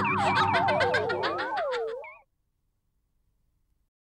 Oh,